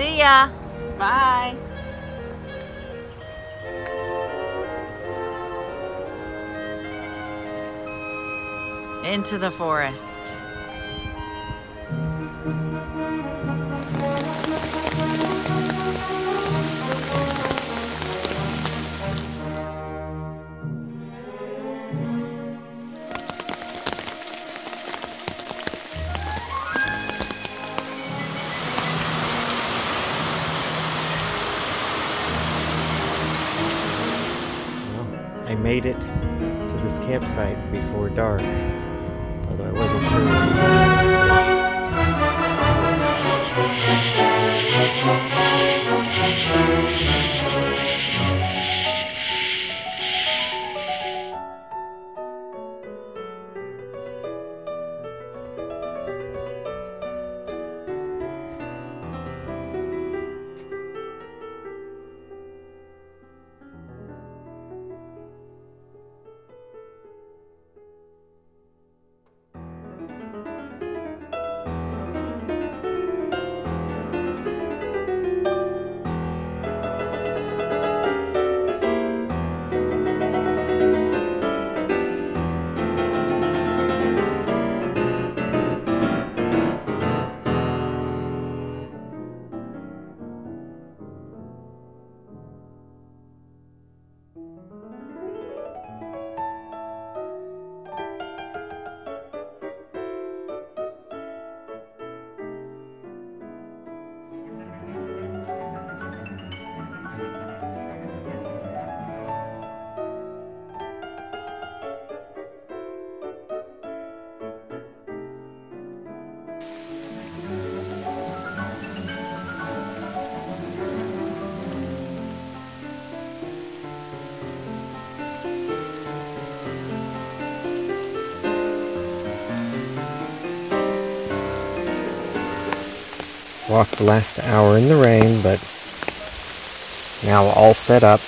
See ya. Bye. Into the forest. I made it to this campsite before dark, although I wasn't sure what Walked the last hour in the rain, but now all set up.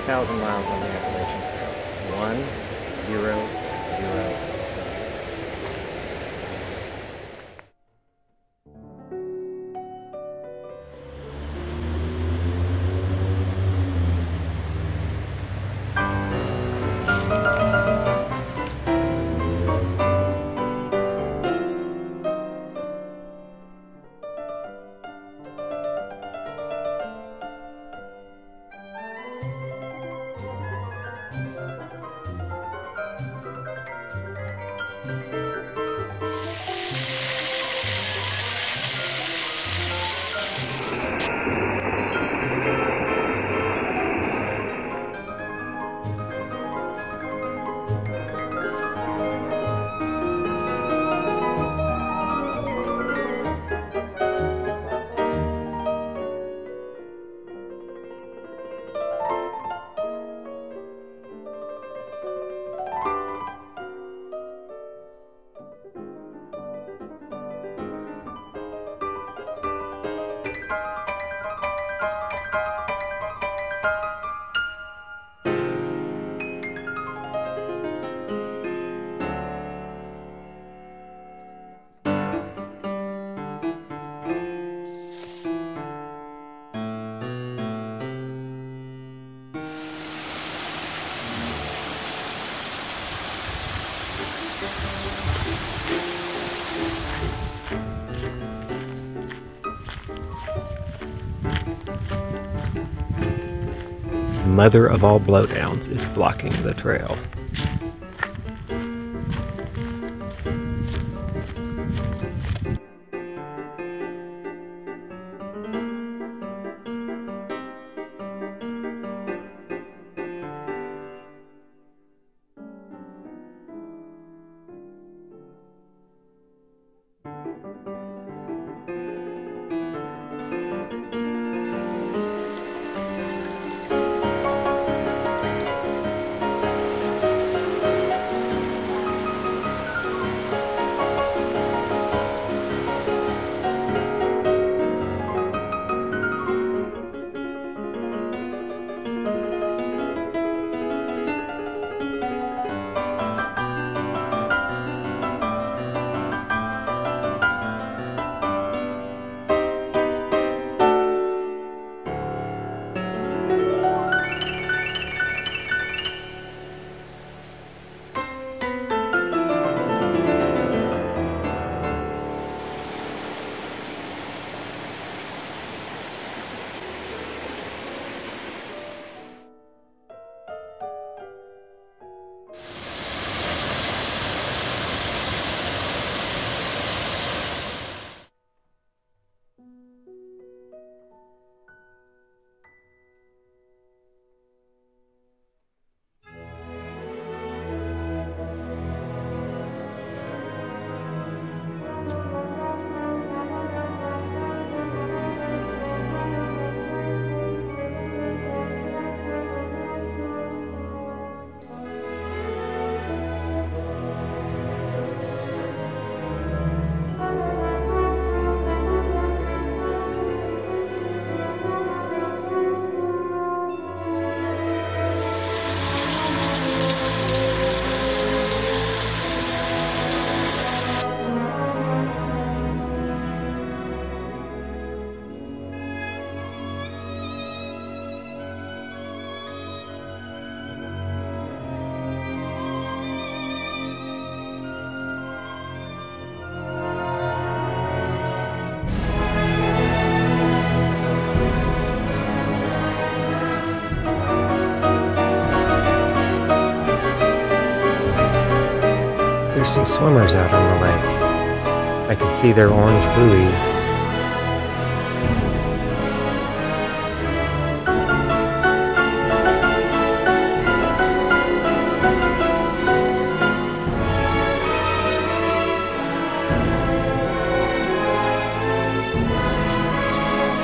1,000 miles on the Appalachian Trail. One, zero, zero, Mother of all blowdowns is blocking the trail. Some swimmers out on the lake. I can see their orange buoys.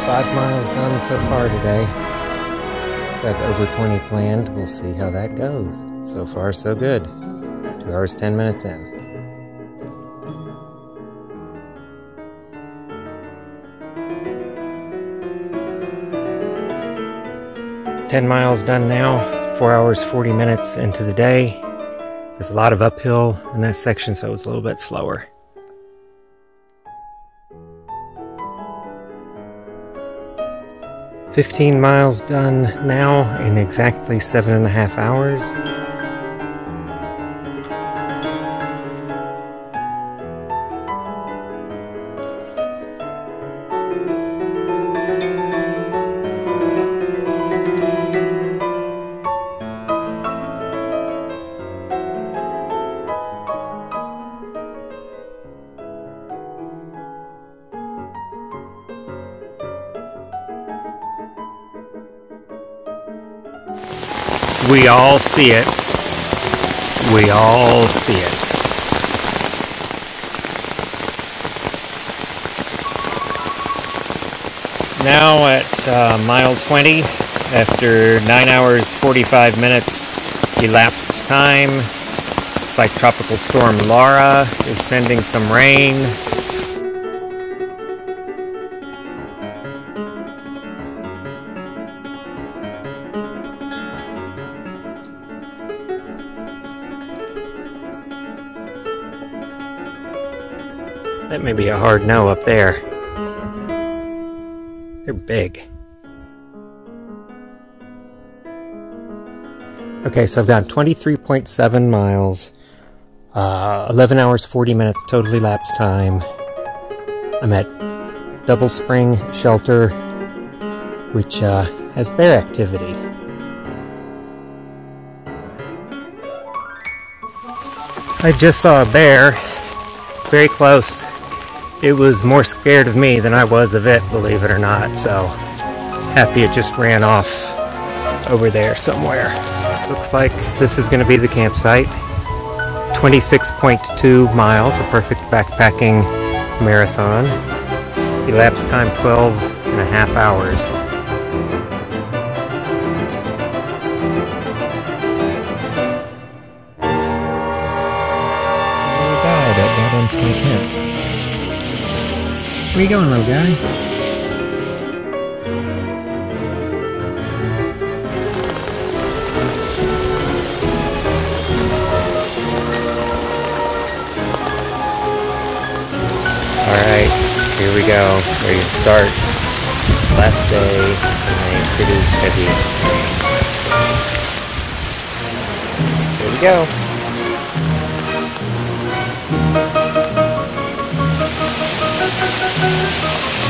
Five miles done so far today. Got over 20 planned. We'll see how that goes. So far, so good. Two hours, 10 minutes in. 10 miles done now, 4 hours 40 minutes into the day. There's a lot of uphill in that section, so it was a little bit slower. Fifteen miles done now in exactly seven and a half hours. We all see it. We all see it. Now at uh, mile 20, after 9 hours 45 minutes elapsed time, it's like Tropical Storm Laura is sending some rain That may be a hard no up there. They're big. Okay, so I've got 23.7 miles, uh, 11 hours 40 minutes total elapsed time. I'm at Double Spring Shelter, which uh, has bear activity. I just saw a bear very close it was more scared of me than I was of it, believe it or not. So happy it just ran off over there somewhere. Looks like this is going to be the campsite. 26.2 miles, a perfect backpacking marathon. Elapsed time 12 and a half hours. So died at tent. Where you going, little guy? Alright, here we go. Ready to start. Last day in a pretty heavy. Here we go. Música